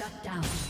Shut down.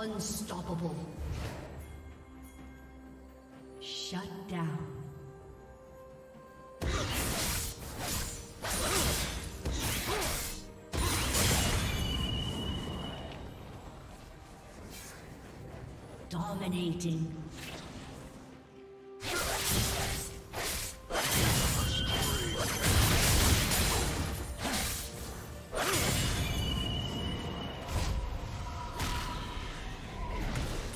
Unstoppable. Shut down. Dominating.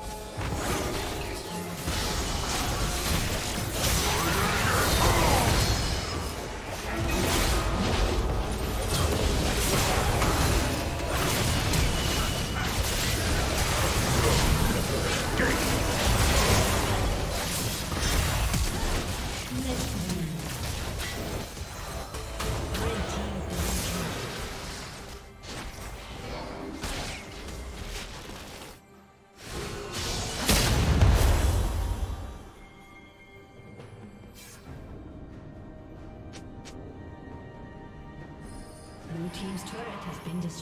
you